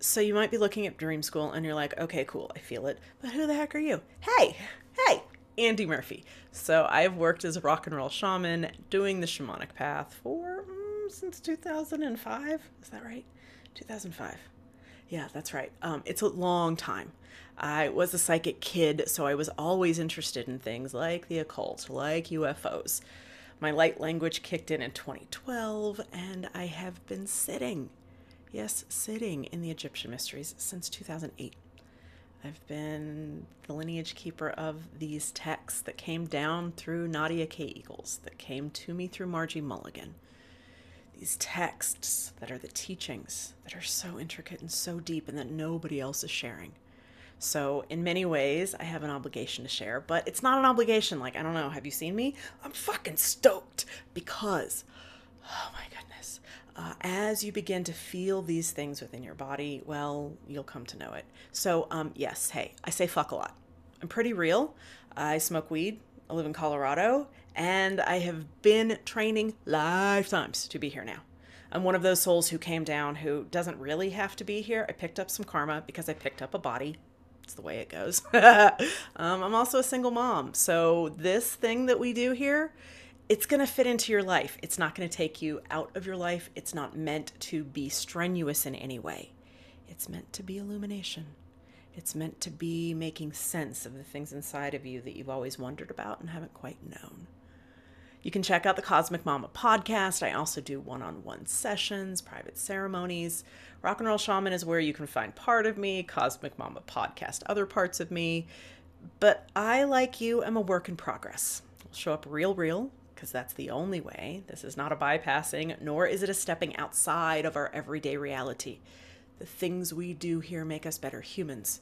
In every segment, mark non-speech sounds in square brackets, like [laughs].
So you might be looking at Dream School and you're like, okay, cool, I feel it. But who the heck are you? Hey, hey, Andye Murphy. So I've worked as a rock and roll shaman doing the shamanic path for mm, since 2005. Is that right? 2005. Yeah, that's right. Um, it's a long time. I was a psychic kid, so I was always interested in things like the occult, like UFOs. My light language kicked in in 2012, and I have been sitting, yes, sitting in the Egyptian mysteries since 2008. I've been the lineage keeper of these texts that came down through Nadia K. Eagles, that came to me through Margie Mulligan. These texts that are the teachings that are so intricate and so deep and that nobody else is sharing. So, in many ways, I have an obligation to share, but it's not an obligation. Like, I don't know, have you seen me? I'm fucking stoked because, oh my goodness, uh, as you begin to feel these things within your body, well, you'll come to know it. So, um, yes, hey, I say fuck a lot. I'm pretty real. I smoke weed. I live in Colorado, and I have been training lifetimes to be here now. I'm one of those souls who came down who doesn't really have to be here. I picked up some karma because I picked up a body it's the way it goes. [laughs] um, I'm also a single mom. So, this thing that we do here, it's going to fit into your life. It's not going to take you out of your life. It's not meant to be strenuous in any way. It's meant to be illumination. It's meant to be making sense of the things inside of you that you've always wondered about and haven't quite known. You can check out the Cosmic Mama podcast. I also do one on one sessions, private ceremonies. Rock and Roll Shaman is where you can find part of me, Cosmic Mama podcast, other parts of me. But I, like you, am a work in progress. I'll show up real, real, because that's the only way. This is not a bypassing, nor is it a stepping outside of our everyday reality. The things we do here make us better humans.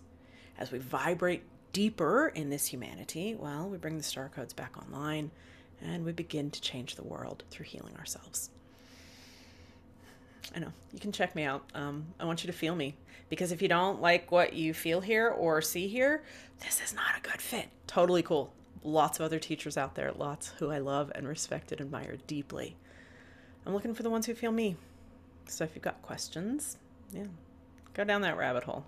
As we vibrate deeper in this humanity, well, we bring the star codes back online and we begin to change the world through healing ourselves. I know. You can check me out. Um, I want you to feel me because if you don't like what you feel here or see here, this is not a good fit. Totally cool. Lots of other teachers out there, lots who I love and respect and admire deeply. I'm looking for the ones who feel me. So if you've got questions, yeah, go down that rabbit hole.